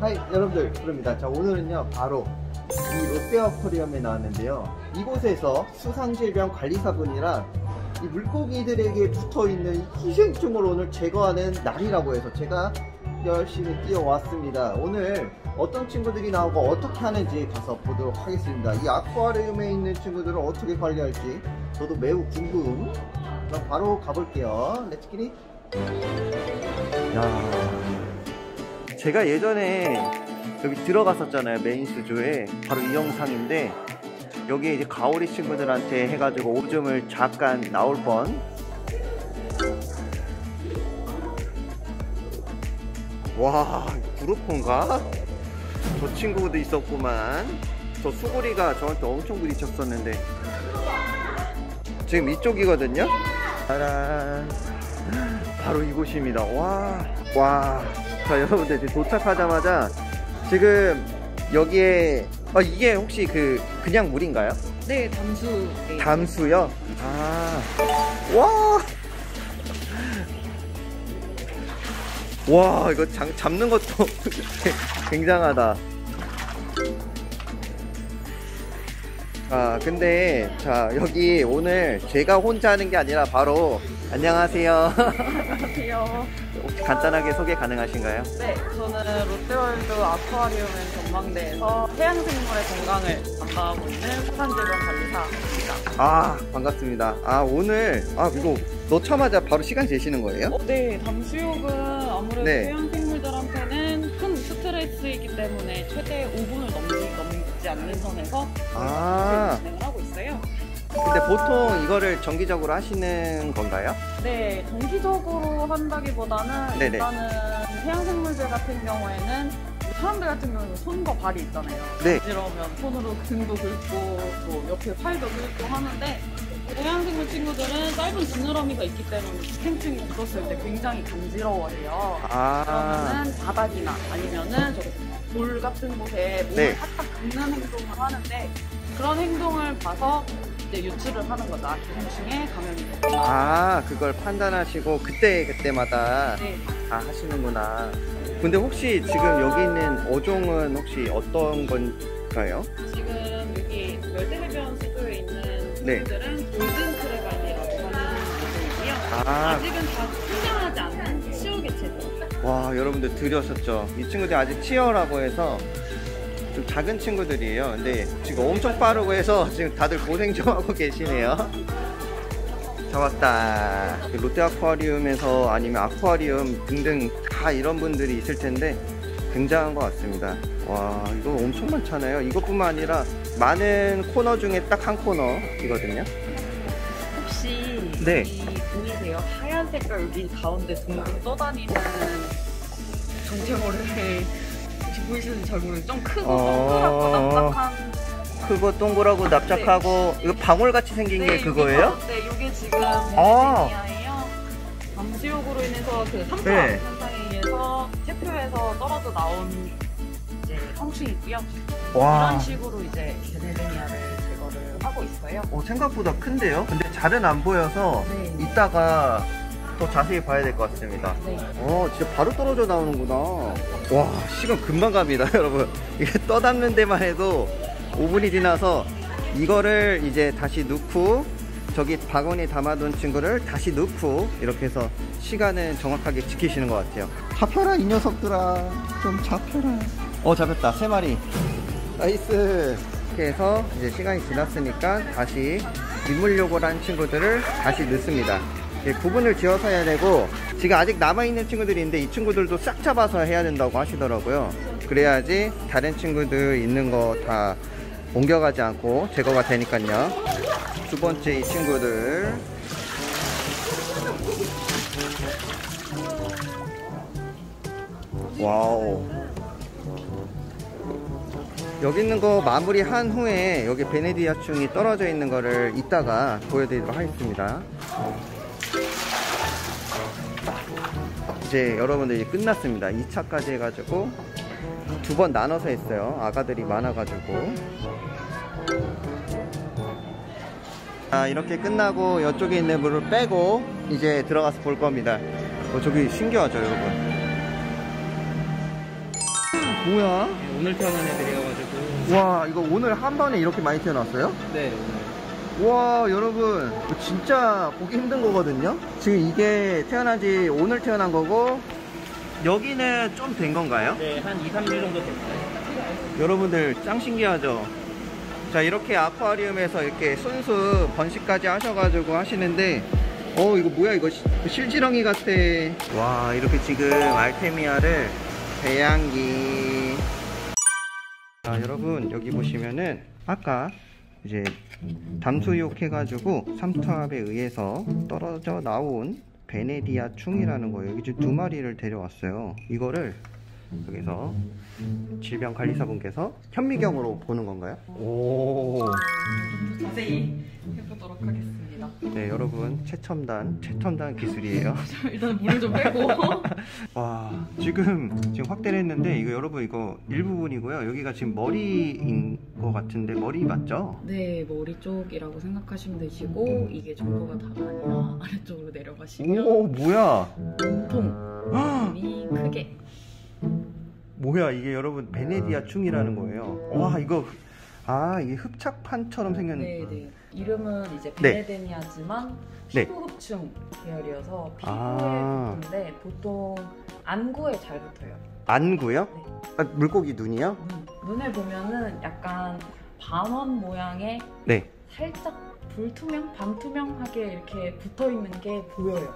Hi 여러분들 브르입니다. 자 오늘은요 바로 이 롯데 아쿠아리움에 나왔는데요. 이곳에서 수상질병 관리사분이랑 이 물고기들에게 붙어있는 기생충을 오늘 제거하는 날이라고 해서 제가 열심히 뛰어왔습니다. 오늘 어떤 친구들이 나오고 어떻게 하는지 가서 보도록 하겠습니다. 이 아쿠아리움에 있는 친구들을 어떻게 관리할지 저도 매우 궁금. 그럼 바로 가볼게요. Let's get it. 야. 제가 예전에 여기 들어갔었잖아요 메인 수조에 바로 이 영상인데 여기 이제 가오리 친구들한테 해가지고 오줌을 잠깐 나올 뻔 와, 구루폰가? 저 친구도 있었구만. 저 수구리가 저한테 엄청 부딪혔었는데. 지금 이쪽이거든요? 바로 이곳입니다. 와, 와. 자, 여러분들 지금 도착하자마자 지금 여기에, 아, 이게 혹시 그, 그냥 물인가요? 네, 담수. 담수요? 아, 와! 와, 이거 장, 잡는 것도 굉장하다. 아, 근데, 자, 여기 오늘 제가 혼자 하는 게 아니라 바로, 안녕하세요. 안녕하세요. 혹시 간단하게 소개 가능하신가요? 네, 저는 롯데월드 아쿠아리움 and 전망대에서 해양생물의 건강을 담당하고 있는 수산질병 관리사입니다. 아, 반갑습니다. 아, 오늘, 아, 이거 넣자마자 바로 시간 재시는 거예요? 어, 네, 담수욕은 아무래도 네. 해양생물들한테는 큰 스트레스이기 때문에 최대 5분을 넘지 않는 선에서 아. 진행을 하고 있어요. 근데 보통 이거를 정기적으로 하시는 건가요? 네, 정기적으로 한다기보다는 네네. 일단은 해양생물들 같은 경우에는 사람들 같은 경우는 손과 발이 있잖아요. 네. 어지러우면 손으로 등도 긁고 또 옆에 팔도 긁고 하는데 해양생물 친구들은 짧은 지느러미가 있기 때문에 스탱충이 붙었을 때 굉장히 간지러워해요. 아, 그러면은 바닥이나 아니면은 저기 돌 같은 곳에 몸을 네. 탁탁 긁는 행동을 하는데 그런 행동을 봐서 이제 유출을 하는 거죠. 기생충에 감염이 되고. 아, 그걸 판단하시고 그때 그때마다 네. 다 하시는구나. 근데 혹시 지금 여기 있는 어종은 혹시 어떤 건가요? 지금 여기 열대해변 네. 친구들은 골든 크레반이라고 하는 종이고요. 아, 아직은 다 성장하지 않는 치어개체들. 와, 여러분들 들으셨죠? 이 친구들이 아직 치어라고 해서 좀 작은 친구들이에요. 근데 지금 엄청 빠르고 해서 지금 다들 고생 좀 하고 계시네요. 잡았다. 그 롯데 아쿠아리움에서 아니면 아쿠아리움 등등 다 이런 분들이 있을 텐데 굉장한 것 같습니다. 와, 이거 엄청 많잖아요. 이것뿐만 아니라 많은 코너 중에 딱 한 코너이거든요. 혹시 네. 이 보이세요? 하얀 색깔 여기 가운데 둥둥 떠다니는 정체모를 혹시 보이시는지 잘 모르겠는데 좀 크고 어. 동그랗고 납작한 크고 동그랗고 납작하고 이거 방울같이 생긴 게 네, 그거예요? 여기, 네, 이게 지금 아. 베네치아예요. 감수욕으로 인해서 그 삼투압 네. 현상에 의해서 체표에서 떨어져 나온 이제 성충이고요. 와. 이런 식으로 이제 베네치아를 제거를 하고 있어요. 어, 생각보다 큰데요? 근데 잘은 안 보여서 네. 이따가 더 자세히 봐야 될 것 같습니다. 네. 어, 진짜 바로 떨어져 나오는구나. 와, 시간 금방 갑니다, 여러분. 이게 떠담는 데만 해도 5분이 지나서 이거를 이제 다시 넣고 저기 바구니 담아둔 친구를 다시 넣고 이렇게 해서 시간은 정확하게 지키시는 것 같아요. 잡혀라, 이 녀석들아. 좀 잡혀라. 어, 잡혔다. 세 마리. Nice. 이렇게 해서 이제 시간이 지났으니까 다시 민물요고라는 친구들을 다시 넣습니다. 구분을 지어서 해야 되고 지금 아직 남아있는 친구들이 있는데 이 친구들도 싹 잡아서 해야 된다고 하시더라고요. 그래야지 다른 친구들 있는 거다 옮겨가지 않고 제거가 되니까요. 두 번째 이 친구들. 와우. 여기 있는 거 마무리한 후에 여기 베네디아충이 떨어져 있는 거를 이따가 보여드리도록 하겠습니다. 이제 여러분들이 끝났습니다. 2차까지 해가지고 두 번 나눠서 했어요. 아가들이 많아가지고. 자, 이렇게 끝나고 이쪽에 있는 물을 빼고 이제 들어가서 볼 겁니다. 어, 저기 신기하죠, 여러분? 뭐야? 네, 오늘 태어난 애들이어가지고 와 이거 오늘 한 번에 이렇게 많이 태어났어요? 네와 여러분 진짜 보기 힘든 거거든요 지금 이게 태어난 지 오늘 태어난 거고 여기는 좀 된 건가요? 네 한 2, 3주 정도 됐어요 여러분들 짱 신기하죠? 자 이렇게 아쿠아리움에서 이렇게 순수 번식까지 하셔가지고 하시는데 어 이거 뭐야 이거 시- 실지렁이 같아. 와 이렇게 지금 알테미아를 배양기. 자 여러분 여기 보시면은 아까 이제 담수육 해가지고 삼투압에 의해서 떨어져 나온 베네디아 충이라는 거예요. 여기 지금 두 마리를 데려왔어요. 이거를 여기서 질병관리사분께서 현미경으로 보는 건가요? 오. 자세히 해보도록 하겠습니다. 네, 여러분 최첨단 최첨단 기술이에요. 일단 물을 좀 빼고. 와, 지금 지금 확대를 했는데 이거 여러분 이거 일부분이고요. 여기가 지금 머리인 것 같은데 머리 맞죠? 네, 머리 쪽이라고 생각하시면 되시고 이게 정보가 다가 아니라 아래쪽으로 내려가시면 오, 뭐야? 몸통이 크게 뭐야 이게 여러분 베네디아 충이라는 거예요. 와, 이거 아, 이게 흡착판처럼 생겼 네, 네. 이름은 이제 네. 베네데니아지만 네. 피부흡충 계열이어서 피부에 아. 붙는데 보통 안구에 잘 붙어요. 안구요? 네. 아, 물고기 눈이요? 눈. 눈에 보면은 약간 반원 모양의 네. 살짝 불투명, 반투명하게 이렇게 붙어 있는 게 보여요.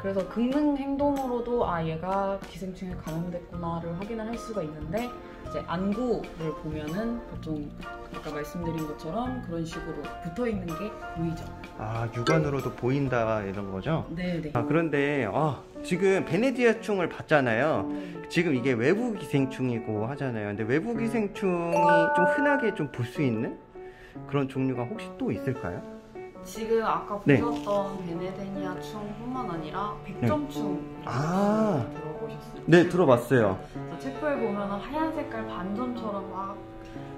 그래서 긁는 행동으로도 아 얘가 기생충에 감염됐구나를 확인을 할 수가 있는데 이제 안구를 보면은 보통 아까 말씀드린 것처럼 그런 식으로 붙어 있는 게 보이죠. 아, 육안으로도 보인다 이런 거죠? 네네. 아, 그런데 아, 지금 베네디아 충을 봤잖아요. 지금 이게 외부 기생충이고 하잖아요. 근데 외부 기생충이 좀 흔하게 좀 볼 수 있는 그런 종류가 혹시 또 있을까요? 지금 아까 네. 보셨던 베네데니아 충뿐만 아니라 백점충 아. 들어보셨어요? 네, 들어봤어요. 체표에 보면 하얀 색깔 반점처럼 막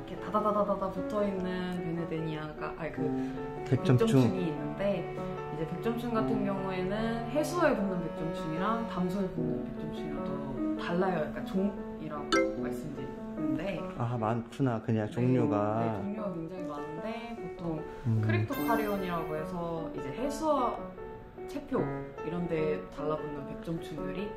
이렇게 다다다다다 붙어 있는 Benedenia가 아니 그 백점충. 백점충이 있는데 이제 백점충 같은 경우에는 해수에 붙는 백점충이랑 담수에 붙는 백점충이랑 또 달라요. 약간 종 이라고 말씀드리는데 아, 많구나. 그냥 네, 종류가. 네, 종류가 굉장히 많은데 보통 음. Cryptocaryon이라고 해서 이제 해수와 체표 이런 데 달라붙는 백점충들이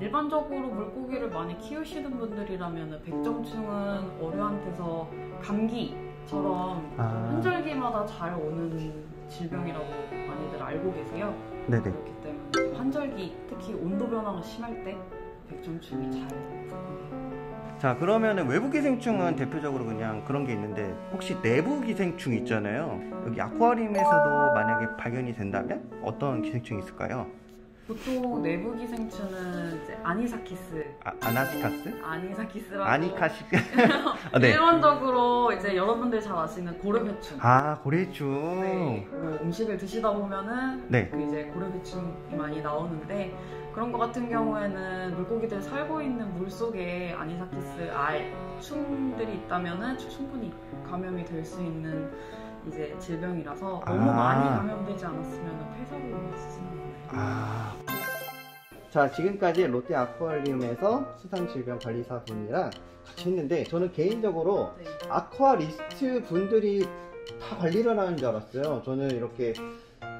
일반적으로 물고기를 많이 키우시는 분들이라면 백점충은 어류한테서 감기처럼 아. 환절기마다 잘 오는 질병이라고 많이들 알고 계세요. 네네. 그렇기 때문에 환절기 특히 온도 변화가 심할 때 백점충이 잘 붙고요. 자, 그러면은 외부 기생충은 대표적으로 그냥 그런 게 있는데 혹시 내부 기생충 있잖아요. 여기 아쿠아리움에서도 만약에 발견이 된다면 어떤 기생충이 있을까요? 보통 내부 기생충은 이제 아니사키스 아, 아나스카스? 아니사키스라고 아니카시? 아, 네. 일반적으로 이제 여러분들 잘 아시는 고래배충 아, 고래충. 네, 뭐 음식을 드시다 보면은 네. 그 이제 고래배충이 많이 나오는데 그런 것 같은 경우에는 물고기들 살고 있는 물 속에 아니사키스 알 충들이 있다면은 충분히 감염이 될 수 있는 이제 질병이라서 너무 아. 많이 감염되지 않았으면 폐사로 쓰는 아. 자, 지금까지 롯데 아쿠아리움에서 수산질병관리사 분이랑 같이 했는데 저는 개인적으로 네. 아쿠아리스트 분들이 다 관리를 하는 줄 알았어요. 저는 이렇게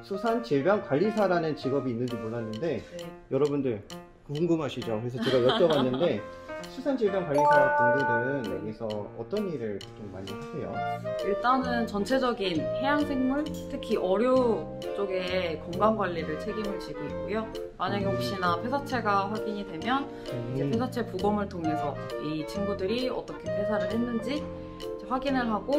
수산질병관리사라는 직업이 있는지 몰랐는데 네. 여러분들 궁금하시죠? 그래서 제가 여쭤봤는데 수산질병관리사 분들은 여기서 어떤 일을 보통 많이 하세요? 일단은 전체적인 해양생물, 특히 어류 쪽에 건강관리를 책임을 지고 있고요. 만약에 혹시나 폐사체가 확인이 되면 이제 음, 폐사체 부검을 통해서 이 친구들이 어떻게 폐사를 했는지 이제 확인을 하고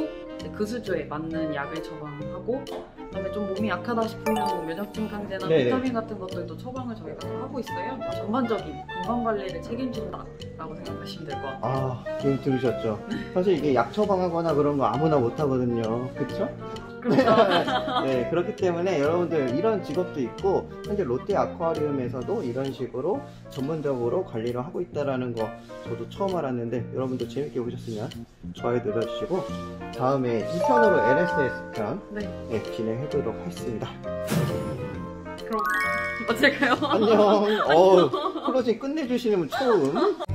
그 수조에 맞는 약을 처방하고 그다음에 좀 몸이 약하다 싶으면 뭐 면역증 강제나 네네. 비타민 같은 것들도 처방을 저희가 다 하고 있어요. 전반적인 건강 관리를 책임진다라고 생각하시면 될 것 같아요. 아, 지금 들으셨죠? 사실 이게 약 처방하거나 그런 거 아무나 못 하거든요. 그쵸? 그렇죠. 네, 그렇기 때문에 여러분들 이런 직업도 있고 현재 롯데 아쿠아리움에서도 이런 식으로 전문적으로 관리를 하고 있다라는 거 저도 처음 알았는데 여러분도 재밌게 보셨으면 좋아요 눌러주시고 다음에 2편으로 LSS 편 네. 네, 진행해보도록 하겠습니다. 그럼 어쩔까요? 안녕. 어, 클로징 끝내주시는 분 처음.